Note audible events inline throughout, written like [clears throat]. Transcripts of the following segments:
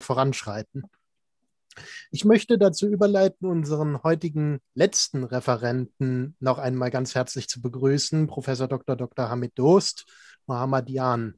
voranschreiten. Ich möchte dazu überleiten, unseren heutigen letzten Referenten noch einmal ganz herzlich zu begrüßen, Professor Dr. Dr. Hamid Dost, Mohammadian.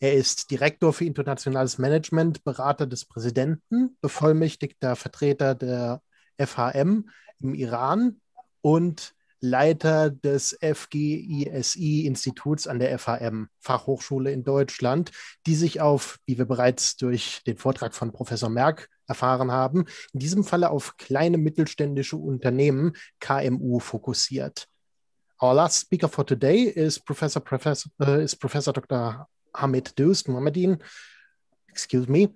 Er ist Direktor für internationales Management, Berater des Präsidenten, bevollmächtigter Vertreter der FHM im Iran und Leiter des FGISI-Instituts an der FHM, Fachhochschule in Deutschland, die sich auf, wie wir bereits durch den Vortrag von Professor Merck erfahren haben, in diesem Falle auf kleine mittelständische Unternehmen, KMU, fokussiert. Our last speaker for today is Professor, Professor, uh, is Professor Dr. Hamid Dost Mohammedin. Excuse me.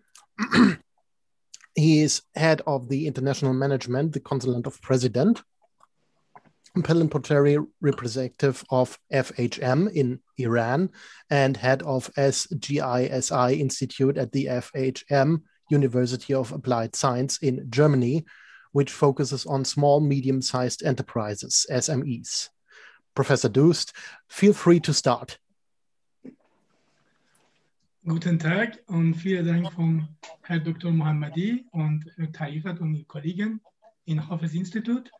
he is head of the international management, the consulate of president plenipotentiary representative of FHM in Iran and head of SGISI Institute at the FHM University of Applied Science in Germany, which focuses on small, medium sized enterprises, SMEs. Professor Doost, feel free to start. Guten Tag und vielen Dank von Herr Dr. Mohammadi und Herr Tariqat und Kollegen in Hafiz Institute.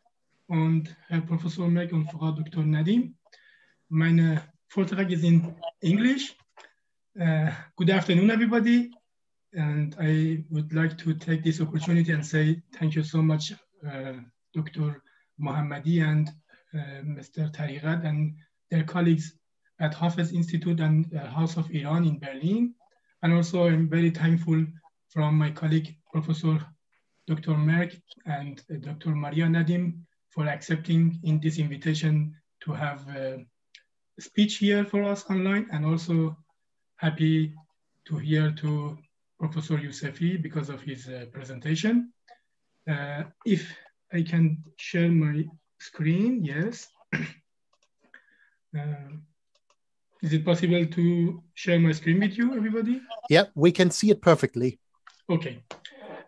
Und Herr Professor Merk und Frau Dr. Nadeem. Meine Vorträge is in English. Uh, good afternoon, everybody. And I would like to take this opportunity and say thank you so much, uh, Dr. Mohammadi and uh, Mr. Tariqat and their colleagues at Hafez Institute and uh, House of Iran in Berlin. And also I'm very thankful from my colleague, Professor Dr. Merk and uh, Dr. Maria Nadeem for accepting in this invitation to have a speech here for us online and also happy to hear to Professor Yousefi because of his uh, presentation. Uh, if I can share my screen, yes. uh, is it possible to share my screen with you, everybody? Yeah, we can see it perfectly. Okay.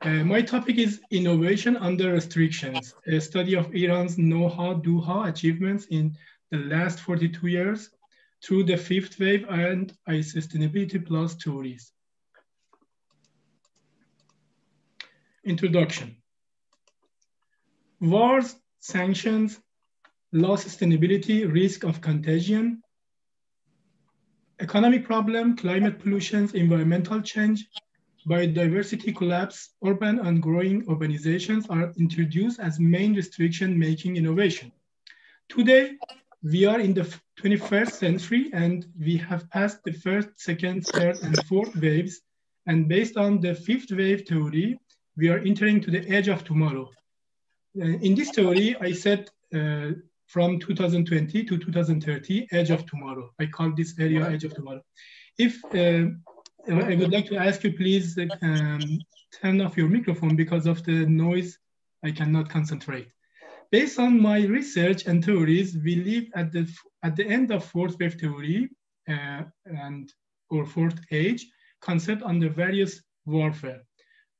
Uh, my topic is innovation under restrictions, a study of Iran's know-how, do-how achievements in the last 42 years through the fifth wave and I sustainability plus theories. Introduction. Wars, sanctions, low sustainability, risk of contagion, economic problem, climate pollution, environmental change, biodiversity collapse, urban and growing urbanizations are introduced as main restriction making innovation. Today, we are in the 21st century and we have passed the first, second, third, and fourth waves. And based on the fifth wave theory, we are entering to the edge of tomorrow. Uh, in this theory, I said uh, from 2020 to 2030, edge of tomorrow. I call this area edge of tomorrow. If uh, I would like to ask you, please um, turn off your microphone because of the noise. I cannot concentrate. Based on my research and theories, we live at the at the end of fourth wave theory uh, and or fourth age concept under various warfare.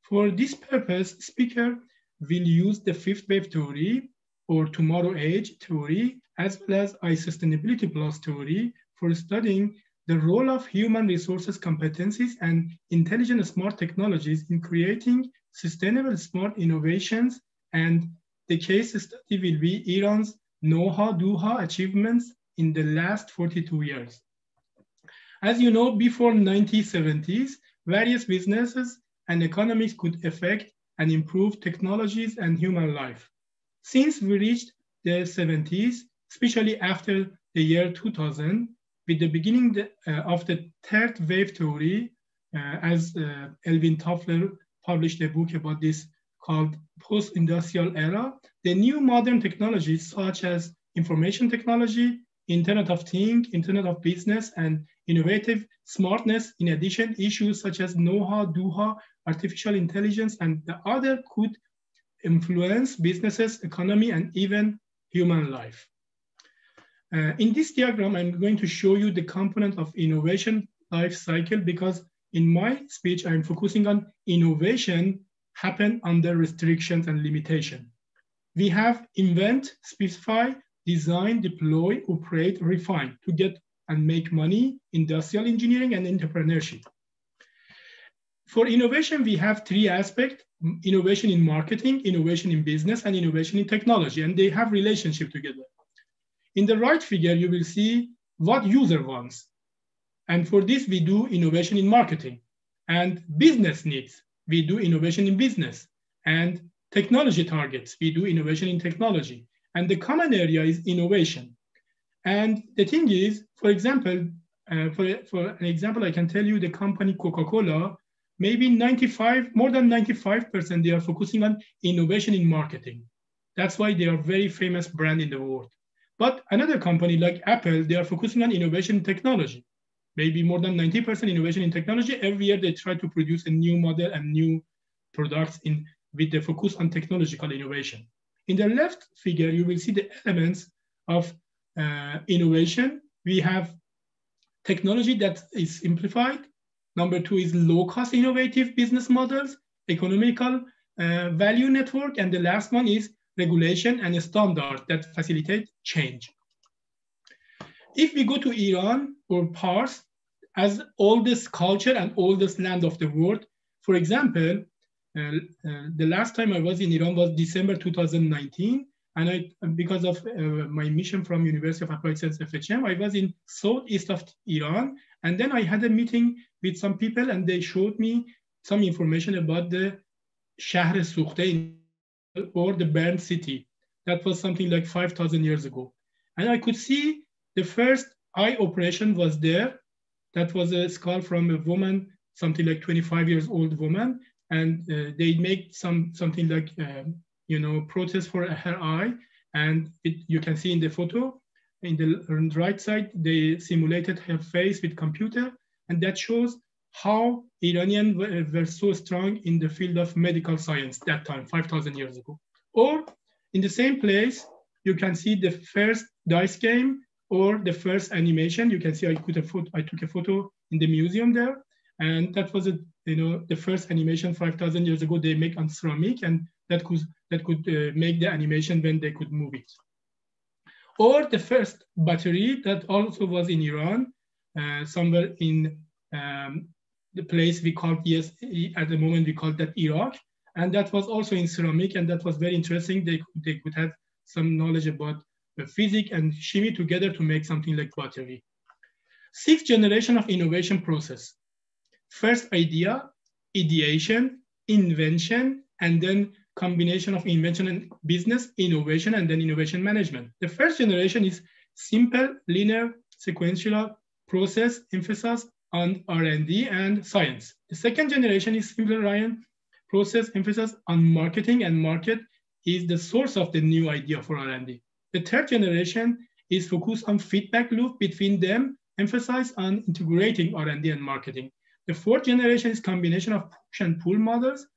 For this purpose, speaker will use the fifth wave theory or tomorrow age theory as well as I sustainability plus theory for studying the role of human resources competencies and intelligent smart technologies in creating sustainable smart innovations. And the case study will be Iran's know-how, do-how achievements in the last 42 years. As you know, before 1970s, various businesses and economies could affect and improve technologies and human life. Since we reached the 70s, especially after the year 2000, with the beginning uh, of the third wave theory, uh, as uh, Alvin Toffler published a book about this called Post-Industrial Era, the new modern technologies such as information technology, Internet of Things, Internet of Business, and innovative smartness, in addition, issues such as know-how, do-how, artificial intelligence, and the other could influence businesses, economy, and even human life. Uh, in this diagram, I'm going to show you the component of innovation life cycle because in my speech, I'm focusing on innovation happen under restrictions and limitation. We have invent, specify, design, deploy, operate, refine to get and make money, industrial engineering and entrepreneurship. for innovation, we have three aspects, innovation in marketing, innovation in business, and innovation in technology, and they have relationship together. In the right figure, you will see what user wants. And for this, we do innovation in marketing and business needs. We do innovation in business and technology targets. We do innovation in technology. And the common area is innovation. And the thing is, for example, uh, for, for an example, I can tell you the company Coca-Cola, maybe 95, more than 95%, they are focusing on innovation in marketing. That's why they are very famous brand in the world. But another company like Apple, they are focusing on innovation in technology. Maybe more than 90% innovation in technology. Every year they try to produce a new model and new products in with the focus on technological innovation. In the left figure, you will see the elements of uh, innovation. We have technology that is simplified. Number two is low cost innovative business models, economical uh, value network. And the last one is regulation and standards that facilitate change. If we go to Iran or Pars, as oldest culture and oldest land of the world, for example, uh, uh, the last time I was in Iran was December 2019. And I, because of uh, my mission from University of Applied Science FHM, I was in southeast of Iran. And then I had a meeting with some people and they showed me some information about the Shahr Sukhte or the burned city. That was something like 5,000 years ago. And I could see the first eye operation was there. That was a skull from a woman, something like 25 years old woman and uh, they make some something like um, you know protest for her eye and it, you can see in the photo in the right side they simulated her face with computer and that shows how Iranians were, were so strong in the field of medical science that time 5000 years ago. Or in the same place you can see the first dice game or the first animation. You can see I photo I took a photo in the museum there. And that was a you know, the first animation 5,000 years ago, they make on ceramic and that could, that could uh, make the animation when they could move it. Or the first battery that also was in Iran, uh, somewhere in um, the place we called, yes, at the moment we called that Iraq. And that was also in ceramic and that was very interesting. They, they could have some knowledge about the physics and chemistry together to make something like pottery. Sixth generation of innovation process. First idea, ideation, invention, and then combination of invention and business, innovation, and then innovation management. The first generation is simple, linear, sequential process emphasis on R&D and science. The second generation is simple, Ryan, process emphasis on marketing and market is the source of the new idea for R&D. The third generation is focused on feedback loop between them, emphasize on integrating R&D and marketing. The fourth generation is combination of push and pull models,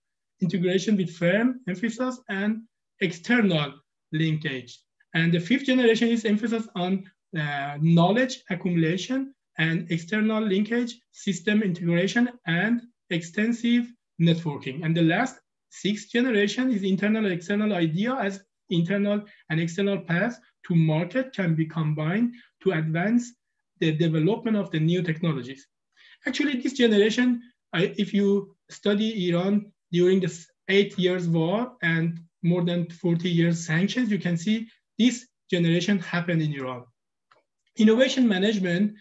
integration with firm emphasis and external linkage. And the fifth generation is emphasis on uh, knowledge accumulation and external linkage, system integration, and extensive networking. And the last sixth generation is internal and external idea as internal and external paths to market can be combined to advance the development of the new technologies. Actually, this generation, I, if you study Iran during the eight years war and more than 40 years sanctions, you can see this generation happened in Iran. Innovation management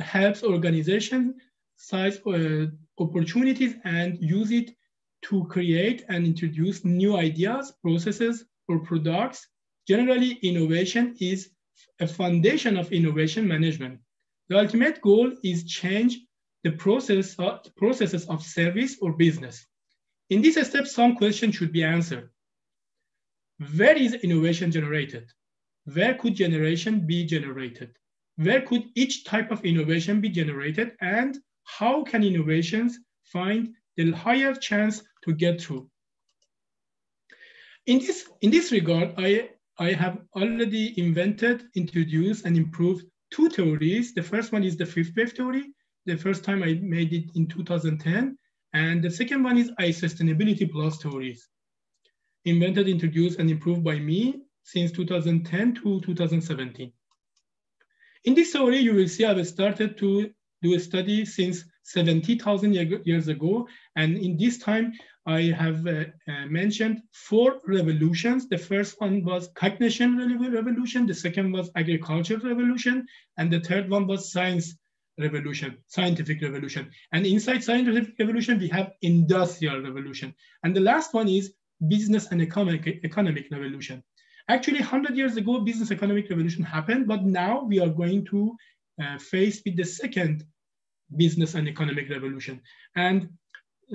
helps organizations size uh, opportunities and use it to create and introduce new ideas, processes, or products. Generally, innovation is a foundation of innovation management. The ultimate goal is change the process of, processes of service or business. In this step, some questions should be answered. Where is innovation generated? Where could generation be generated? Where could each type of innovation be generated? And how can innovations find the higher chance to get through? In this, in this regard, I, I have already invented, introduced, and improved two theories. The first one is the fifth wave theory. The first time I made it in 2010. And the second one is I sustainability plus theories. Invented, introduced, and improved by me since 2010 to 2017. In this theory, you will see I've started to do a study since 70,000 years ago. And in this time, I have uh, uh, mentioned four revolutions. The first one was cognition revolution. The second was agriculture revolution. And the third one was science revolution, scientific revolution. And inside scientific revolution, we have industrial revolution. And the last one is business and economic, economic revolution. Actually, 100 years ago, business economic revolution happened, but now we are going to uh, face with the second business and economic revolution. And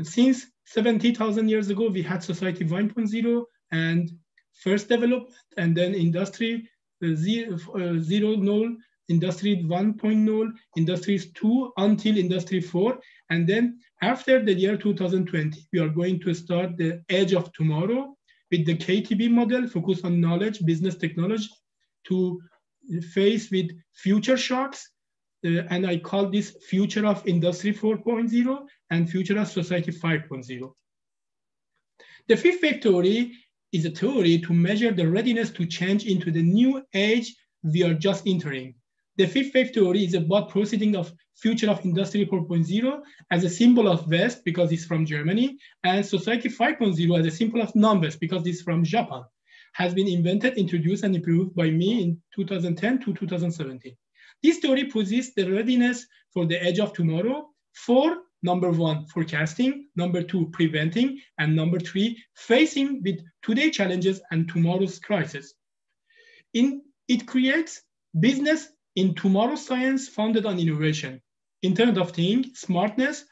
since 70,000 years ago, we had society 1.0 and first development, and then industry uh, zero, uh, zero null, industry 1.0, industries 2 until industry 4. And then after the year 2020, we are going to start the edge of tomorrow, with the KTB model, focus on knowledge, business technology, to face with future shocks. Uh, and I call this future of industry 4.0 and future of society 5.0. The fifth wave theory is a theory to measure the readiness to change into the new age we are just entering. The fifth wave theory is about proceeding of future of industry 4.0 as a symbol of West because it's from Germany and society 5.0 as a symbol of non-West because it's from Japan has been invented, introduced and improved by me in 2010 to 2017. This theory posits the readiness for the edge of tomorrow for number one, forecasting, number two, preventing, and number three, facing with today challenges and tomorrow's crisis. In, it creates business in tomorrow's science founded on innovation, Internet of Things, smartness,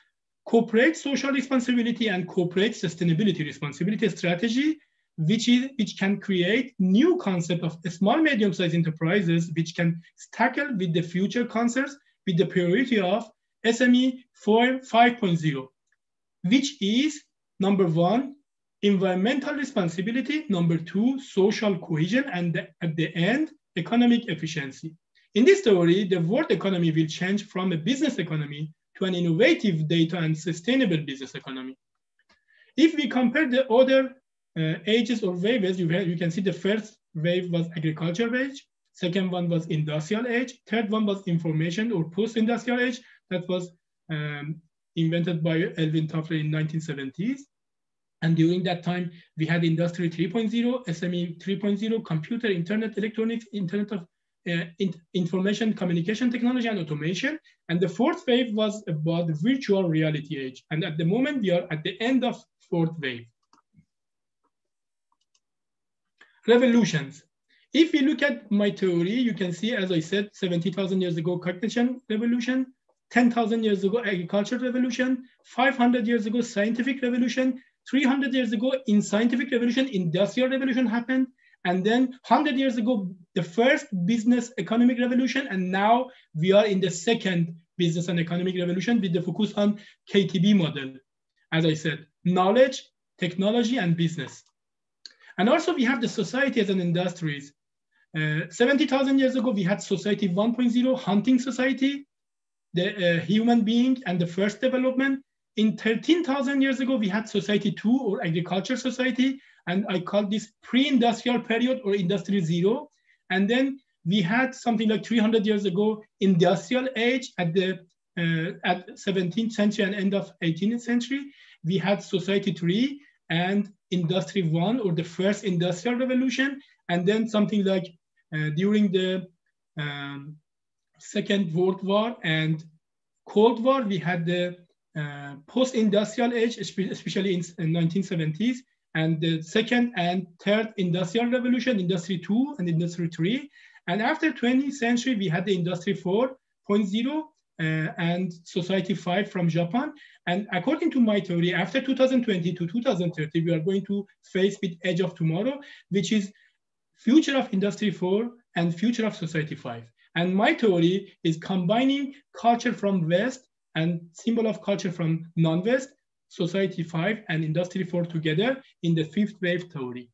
corporate social responsibility and corporate sustainability responsibility strategy, which, is, which can create new concept of small, medium-sized enterprises, which can tackle with the future concerns with the priority of SME 4, 5.0, which is number one, environmental responsibility, number two, social cohesion, and the, at the end, economic efficiency. In this theory, the world economy will change from a business economy to an innovative data and sustainable business economy. If we compare the other uh, ages or waves, you, you can see the first wave was agriculture age, second one was industrial age, third one was information or post-industrial age that was um, invented by Alvin Toffler in 1970s. And during that time, we had Industry 3.0, SME 3.0, computer, internet, electronics, internet of Uh, in information communication technology and automation. And the fourth wave was about the virtual reality age. And at the moment, we are at the end of fourth wave. Revolutions. If we look at my theory, you can see, as I said, 70,000 years ago, cognition revolution, 10,000 years ago, agricultural revolution, 500 years ago, scientific revolution, 300 years ago, in scientific revolution, industrial revolution happened, and then 100 years ago, the first business economic revolution, and now we are in the second business and economic revolution with the focus on KTB model. As I said, knowledge, technology, and business. And also we have the society as an industries. Uh, 70,000 years ago, we had society 1.0, hunting society, the uh, human being and the first development. In 13,000 years ago, we had society two or agriculture society, and I call this pre-industrial period or industry zero. And then we had something like 300 years ago, industrial age at the uh, at 17th century and end of 18th century. We had society three and industry one or the first industrial revolution. And then something like uh, during the um, Second World War and Cold War, we had the uh, post-industrial age, especially in, in 1970s and the second and third industrial revolution, industry two and industry three. And after 20th century, we had the industry 4.0 uh, and society five from Japan. And according to my theory, after 2020 to 2030, we are going to face with edge of tomorrow, which is future of industry four and future of society five. And my theory is combining culture from West and symbol of culture from non-West Society 5 and Industry 4 together in the fifth wave theory.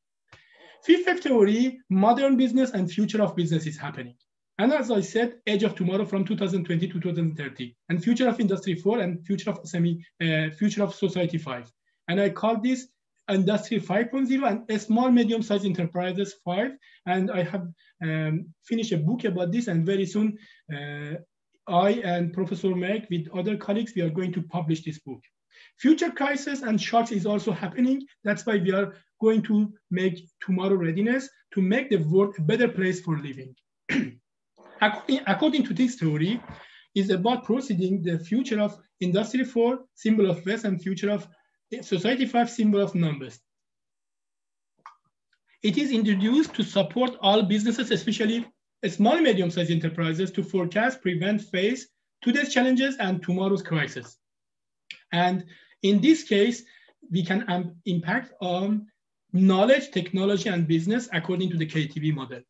Fifth wave theory, modern business and future of business is happening. And as I said, Edge of Tomorrow from 2020 to 2030, and Future of Industry 4 and Future of Semi, uh, Future of Society 5. And I call this Industry 5.0 and Small Medium Sized Enterprises 5. And I have um, finished a book about this, and very soon uh, I and Professor Merk with other colleagues, we are going to publish this book. Future crisis and shocks is also happening. That's why we are going to make tomorrow readiness to make the world a better place for living. [clears throat] according, according to this theory, is about proceeding the future of industry 4, symbol of West, and future of society 5, symbol of numbers. It is introduced to support all businesses, especially small and medium-sized enterprises to forecast, prevent, face today's challenges and tomorrow's crisis. And in this case, we can um, impact on knowledge, technology, and business according to the KTB model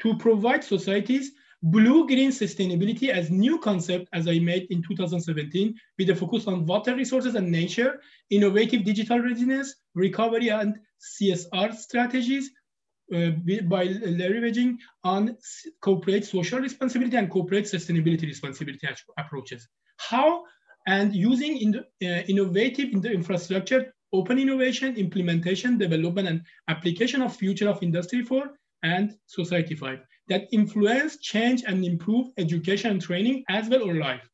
to provide societies blue-green sustainability as new concept as I made in 2017 with a focus on water resources and nature, innovative digital readiness, recovery and CSR strategies, uh, by leveraging on corporate social responsibility and corporate sustainability responsibility approaches. How and using in the, uh, innovative in the infrastructure, open innovation, implementation, development, and application of future of industry 4 and society 5 that influence, change, and improve education and training as well or life.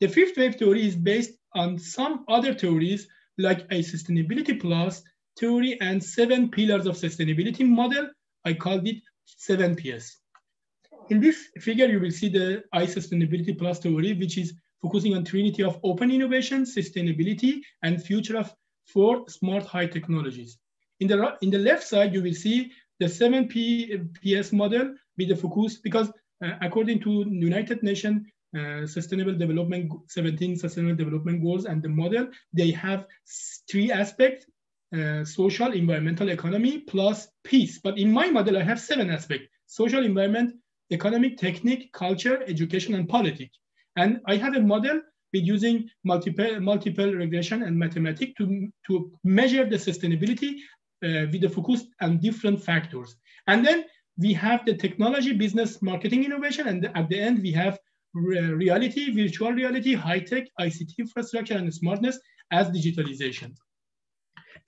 The fifth wave theory is based on some other theories like a sustainability plus theory and seven pillars of sustainability model. I called it 7PS. In this figure, you will see the I Sustainability Plus theory, which is focusing on trinity of open innovation, sustainability, and future of four smart high technologies. In the, in the left side, you will see the 7PS model with the focus, because uh, according to United Nations uh, Sustainable Development, 17 Sustainable Development Goals and the model, they have three aspects uh, social, environmental, economy, plus peace. But in my model, I have seven aspects, social, environment, economic, technique, culture, education, and politics. And I have a model with using multiple, multiple regression and mathematics to, to measure the sustainability uh, with the focus on different factors. And then we have the technology, business, marketing, innovation, and at the end, we have reality, virtual reality, high-tech, ICT infrastructure, and smartness as digitalization.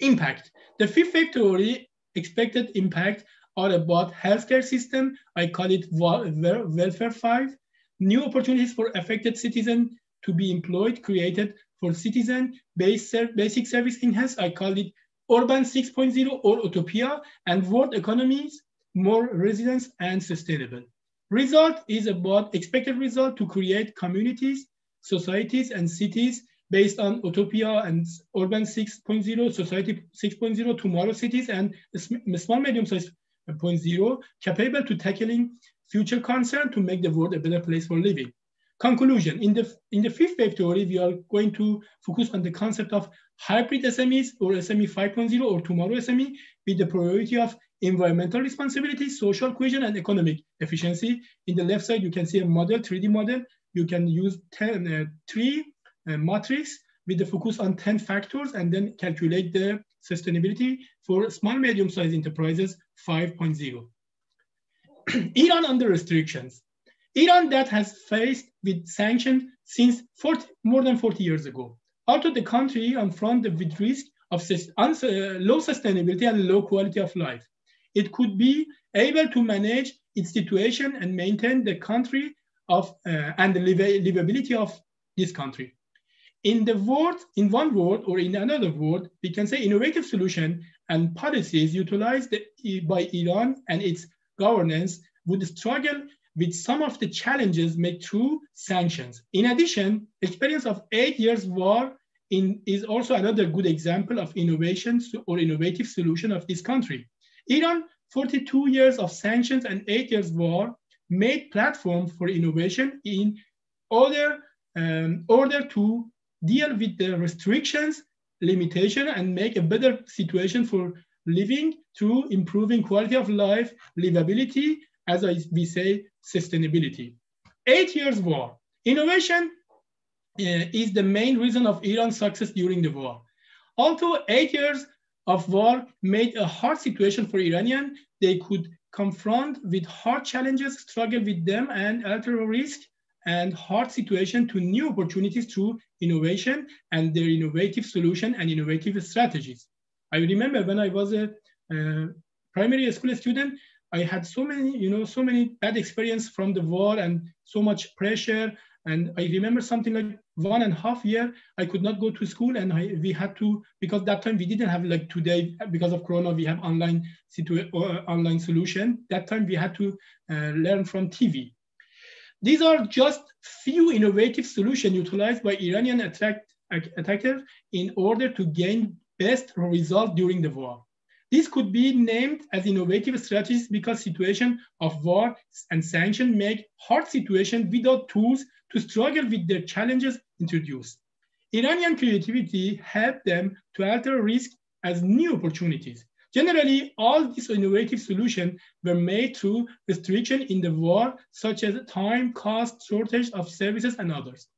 Impact. The fifth wave theory expected impact are about healthcare system. I call it welfare five. New opportunities for affected citizens to be employed, created for citizen based basic service enhanced. I call it urban 6.0 or utopia and world economies, more resilience and sustainable. Result is about expected result to create communities, societies, and cities based on Utopia and Urban 6.0, Society 6.0, Tomorrow Cities, and small medium size 0.0, capable to tackling future concern to make the world a better place for living. Conclusion, in the, in the fifth wave theory, we are going to focus on the concept of hybrid SMEs or SME 5.0 or tomorrow SME with the priority of environmental responsibility, social cohesion, and economic efficiency. In the left side, you can see a model, 3D model. You can use 10, uh, three uh, matrix with the focus on 10 factors and then calculate the sustainability for small, medium-sized enterprises 5.0. [clears throat] Iran under restrictions. Iran that has faced with sanctions since 40, more than 40 years ago. Out of the country confronted with risk of uh, low sustainability and low quality of life. It could be able to manage its situation and maintain the country of uh, and the livability of this country. In the word, in one word or in another word, we can say innovative solution and policies utilized by Iran and its governance would struggle with some of the challenges made through sanctions. In addition, experience of eight years war in, is also another good example of innovations or innovative solution of this country. Iran, 42 years of sanctions and eight years war made platform for innovation in order, um, order to deal with the restrictions, limitation, and make a better situation for living to improving quality of life, livability, as I, we say, sustainability. Eight years war. Innovation uh, is the main reason of Iran's success during the war. Although eight years of war made a hard situation for Iranian, they could confront with hard challenges, struggle with them, and alter risk and hard situation to new opportunities through innovation and their innovative solution and innovative strategies. I remember when I was a uh, primary school student, I had so many, you know, so many bad experience from the war and so much pressure And I remember something like one and a half year, I could not go to school and I, we had to, because that time we didn't have like today, because of Corona, we have online, situ- online solution. That time we had to uh, learn from TV. These are just few innovative solutions utilized by Iranian attack, attackers in order to gain best result during the war. This could be named as innovative strategies because situation of war and sanction make hard situation without tools to struggle with the challenges introduced. Iranian creativity helped them to alter risk as new opportunities. Generally, all these innovative solutions were made through restriction in the war, such as time, cost, shortage of services, and others.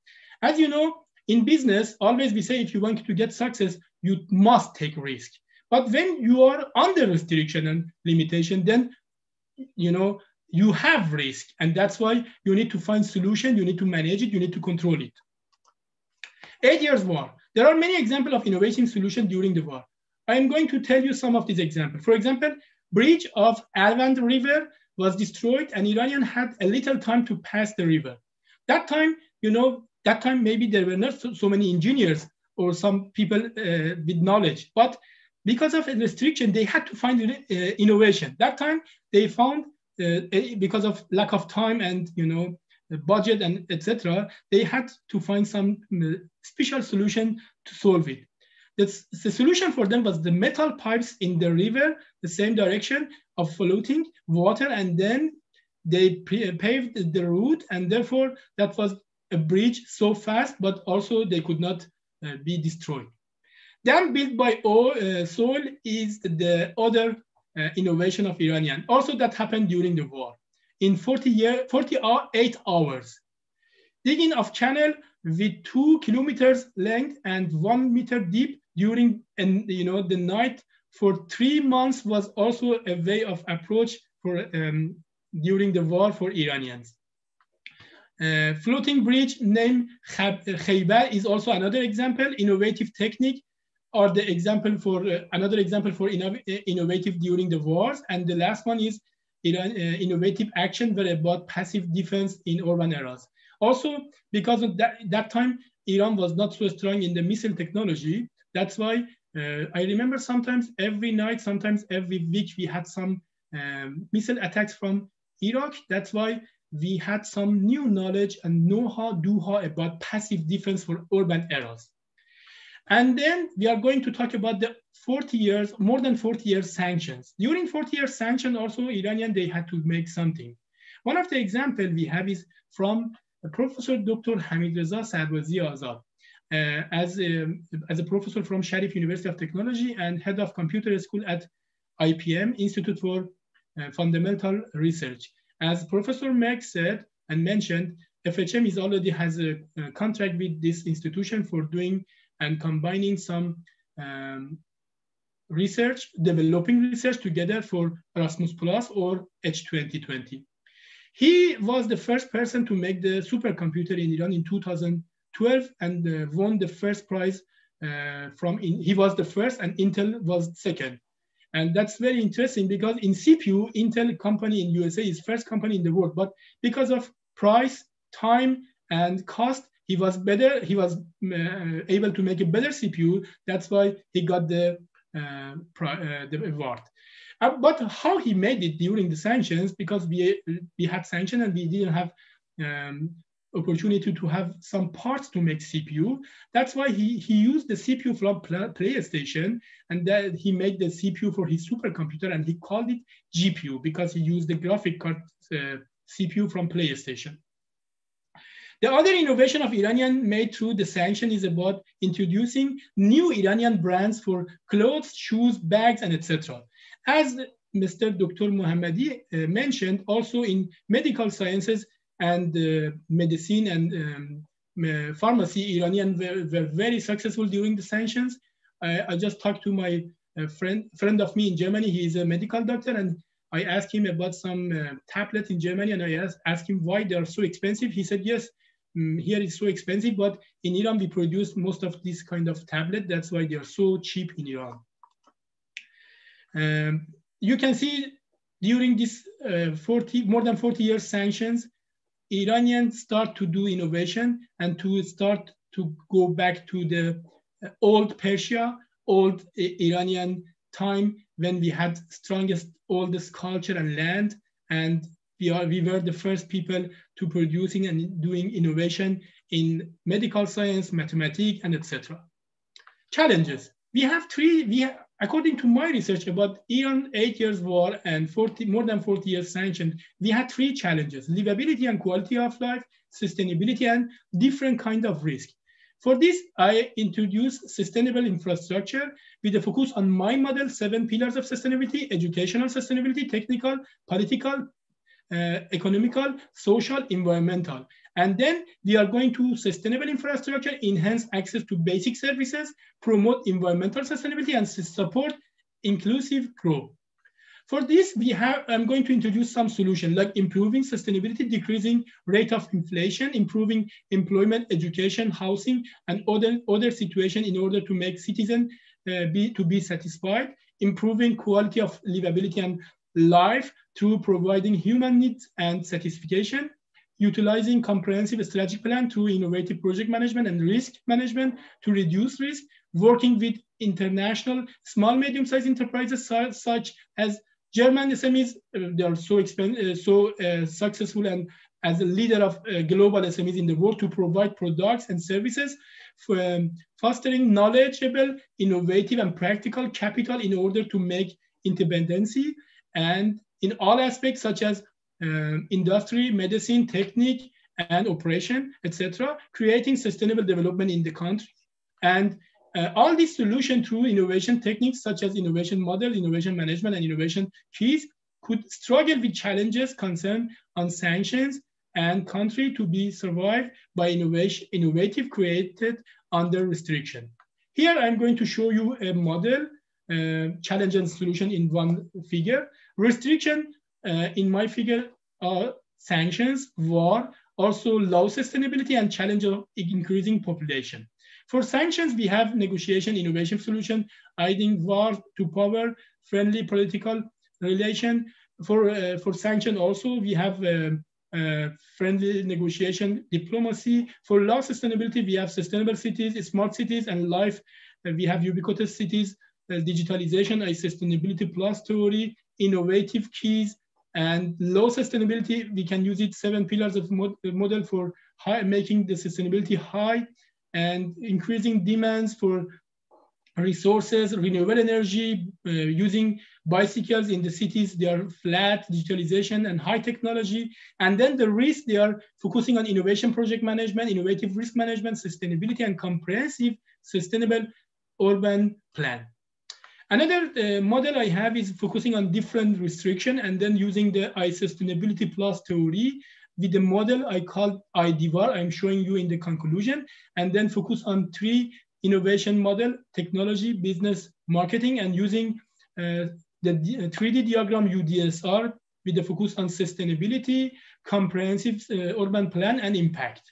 As you know, in business, always we say if you want to get success, you must take risk. But when you are under restriction and limitation, then you know you have risk, and that's why you need to find solution. You need to manage it. You need to control it. Eight years war. There are many examples of innovation solution during the war. I am going to tell you some of these examples. For example, bridge of Alvand River was destroyed, and Iranian had a little time to pass the river. That time, you know, that time maybe there were not so, so many engineers or some people uh, with knowledge, but because of a restriction, they had to find uh, innovation. That time they found, uh, because of lack of time and you know budget and etc., they had to find some special solution to solve it. That's, the solution for them was the metal pipes in the river, the same direction of floating water, and then they paved the route, and therefore that was a bridge so fast, but also they could not be destroyed. Dam built by oil, uh, soil is the other uh, innovation of Iranian. Also that happened during the war. In 40 year, 48 hours, digging of channel with two kilometers length and one meter deep during and you know the night for three months was also a way of approach for um, during the war for Iranians. Uh, floating bridge named Khaybar is also another example, innovative technique or the example for uh, another example for inno innovative during the wars. And the last one is uh, innovative action were about passive defense in urban areas. Also, because of that, that time, Iran was not so strong in the missile technology. That's why uh, I remember sometimes every night, sometimes every week, we had some um, missile attacks from Iraq. That's why we had some new knowledge and know-how, do-how about passive defense for urban areas. And then we are going to talk about the 40 years, more than 40 years sanctions. During 40 years sanction also Iranian, they had to make something. One of the example we have is from Professor Dr. Hamid Reza Sarbazi Azad. Uh, as, a, as a professor from Sharif University of Technology and head of computer school at IPM, Institute for uh, Fundamental Research. As Professor Merk said and mentioned, FHM is already has a, a contract with this institution for doing and combining some um, research, developing research together for Erasmus Plus or H2020. He was the first person to make the supercomputer in Iran in 2012 and uh, won the first prize uh, from, in, he was the first and Intel was second. And that's very interesting because in CPU, Intel company in USA is first company in the world, but because of price, time, and cost, he was better, he was uh, able to make a better CPU. That's why he got the, uh, uh, the award. Uh, but how he made it during the sanctions, because we, we had sanctions and we didn't have um, opportunity to have some parts to make CPU. That's why he, he used the CPU from PlayStation and then he made the CPU for his supercomputer and he called it GPU because he used the graphic card uh, CPU from PlayStation. The other innovation of Iranian made through the sanction is about introducing new Iranian brands for clothes, shoes, bags, and etc. As Mr. Dr. Mohammadi uh, mentioned, also in medical sciences and uh, medicine and um, pharmacy, Iranian were, were, very successful during the sanctions. I, I just talked to my uh, friend, friend of me in Germany. He is a medical doctor, and I asked him about some uh, tablets in Germany, and I asked, him why they are so expensive. He said, yes, um, here it's so expensive, but in Iran we produce most of this kind of tablet. That's why they are so cheap in Iran. Um, you can see during this uh, 40, more than 40 years sanctions, Iranians start to do innovation and to start to go back to the uh, old Persia, old Iranian time when we had strongest, oldest culture and land. And we, are, we were the first people to producing and doing innovation in medical science, mathematics, and etc. Challenges. We have three, we have, according to my research about Iran eight years war and 40, more than 40 years sanctioned, we had three challenges, livability and quality of life, sustainability, and different kind of risk. For this, I introduced sustainable infrastructure with a focus on my model, seven pillars of sustainability, educational sustainability, technical, political, uh, economical, social, environmental. And then we are going to sustainable infrastructure, enhance access to basic services, promote environmental sustainability, and support inclusive growth. For this, we have, I'm going to introduce some solution like improving sustainability, decreasing rate of inflation, improving employment, education, housing, and other, other situation in order to make citizens uh, be, to be satisfied, improving quality of livability and life through providing human needs and satisfaction, utilizing comprehensive strategic plan through innovative project management and risk management to reduce risk, working with international small, medium-sized enterprises such as German SMEs, uh, they are so, uh, so uh, successful and as a leader of uh, global SMEs in the world to provide products and services for um, fostering knowledgeable, innovative, and practical capital in order to make independency and in all aspects such as um, industry, medicine, technique, and operation, etc., creating sustainable development in the country. And uh, all these solutions through innovation techniques such as innovation model, innovation management, and innovation keys could struggle with challenges concerned on sanctions and country to be survived by innovation, innovative created under restriction. Here I'm going to show you a model, uh, challenge and solution in one figure. Restriction in my figure are sanctions, war, also low sustainability and challenge of increasing population. For sanctions, we have negotiation, innovation solution, aiding war to power, friendly political relation. For, uh, for sanction also, we have uh, uh, friendly negotiation, diplomacy. For law sustainability, we have sustainable cities, smart cities, and life. Uh, we have ubiquitous cities, uh, digitalization, a sustainability plus theory, innovative keys, and low sustainability, we can use it seven pillars of mod model for high, making the sustainability high and increasing demands for resources, renewable energy, uh, using bicycles in the cities, they are flat, digitalization and high technology. And then the risk, they are focusing on innovation project management, innovative risk management, sustainability, and comprehensive sustainable urban plan. Another uh, model I have is focusing on different restriction and then using the I-sustainability plus theory with the model I called IDVAR, I'm showing you in the conclusion, and then focus on three innovation model, technology, business, marketing, and using uh, the 3D uh, diagram UDSR with the focus on sustainability, comprehensive uh, urban plan, and impact.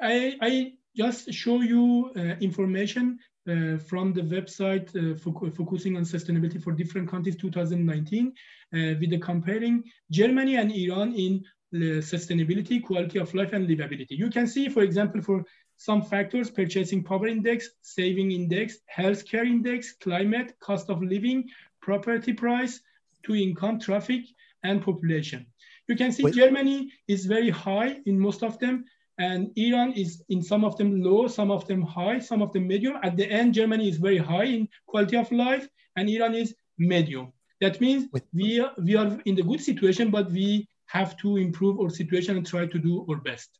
I, I just show you uh, information uh, from the website uh, focusing on sustainability for different countries 2019 uh, with the comparing Germany and Iran in sustainability, quality of life, and livability. You can see, for example, for some factors, purchasing power index, saving index, healthcare index, climate, cost of living, property price, to income, traffic, and population. You can see Wait. Germany is very high in most of them, and Iran is in some of them low, some of them high, some of them medium. At the end, Germany is very high in quality of life, and Iran is medium. That means we are, we are in the good situation, but we have to improve our situation and try to do our best.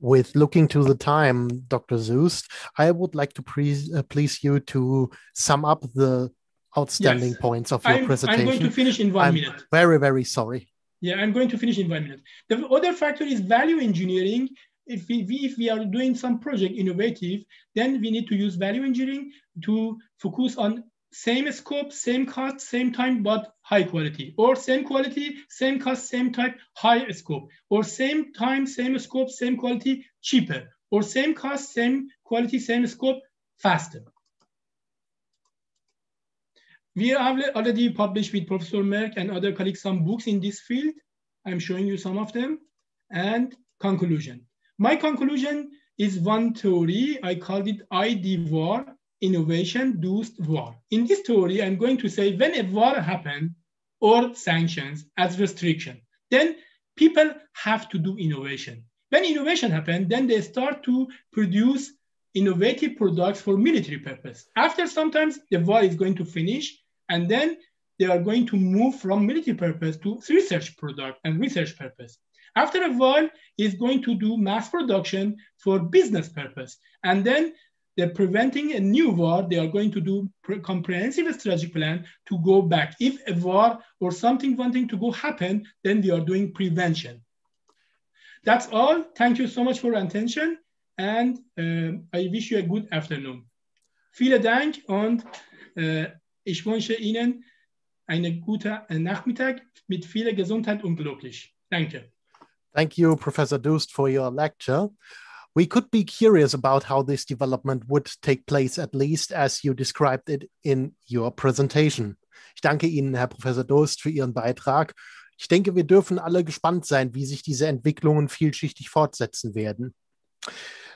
With looking to the time, Dr. Doost, I would like to please, uh, please you to sum up the outstanding yes. points of your I'm, presentation. I'm going to finish in one I'm minute. Very, very sorry. Yeah, I'm going to finish in one minute. The other factor is value engineering. If we, if we are doing some project innovative, then we need to use value engineering to focus on same scope, same cost, same time, but high quality, or same quality, same cost, same type, high scope, or same time, same scope, same quality, cheaper, or same cost, same quality, same scope, faster. We have already published with Professor Merk and other colleagues some books in this field. I'm showing you some of them and conclusion. My conclusion is one theory. I called it IDVAR, innovation Doost war. In this theory, I'm going to say when a war happens or sanctions as restriction, then people have to do innovation. When innovation happens, then they start to produce innovative products for military purpose. After sometimes the war is going to finish, and then they are going to move from military purpose to research product and research purpose. After a while, is going to do mass production for business purpose. And then they're preventing a new war. They are going to do comprehensive strategic plan to go back. If a war or something wanting to go happen, then they are doing prevention. That's all. Thank you so much for your attention. And uh, I wish you a good afternoon. Vielen Dank und uh, ich wünsche Ihnen einen guten Nachmittag mit viel Gesundheit und glücklich. Danke. Thank you, Professor Doost, for your lecture. We could be curious about how this development would take place, at least as you described it in your presentation. Ich danke Ihnen, Herr Professor Doost, für Ihren Beitrag. Ich denke, wir dürfen alle gespannt sein, wie sich diese Entwicklungen vielschichtig fortsetzen werden.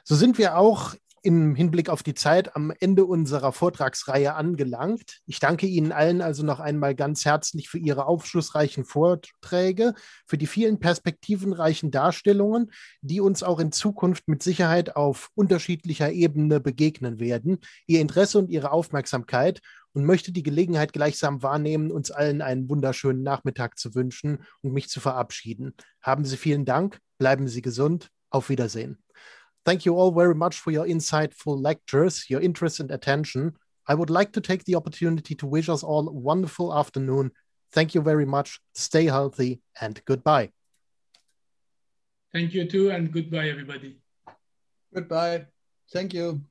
So sind wir auch im Hinblick auf die Zeit am Ende unserer Vortragsreihe angelangt. Ich danke Ihnen allen also noch einmal ganz herzlich für Ihre aufschlussreichen Vorträge, für die vielen perspektivenreichen Darstellungen, die uns auch in Zukunft mit Sicherheit auf unterschiedlicher Ebene begegnen werden. Ihr Interesse und Ihre Aufmerksamkeit und möchte die Gelegenheit gleichsam wahrnehmen, uns allen einen wunderschönen Nachmittag zu wünschen und mich zu verabschieden. Haben Sie vielen Dank, bleiben Sie gesund, auf Wiedersehen. Thank you all very much for your insightful lectures, your interest and attention. I would like to take the opportunity to wish us all a wonderful afternoon. Thank you very much. Stay healthy and goodbye. Thank you too, and goodbye, everybody. Goodbye. Thank you.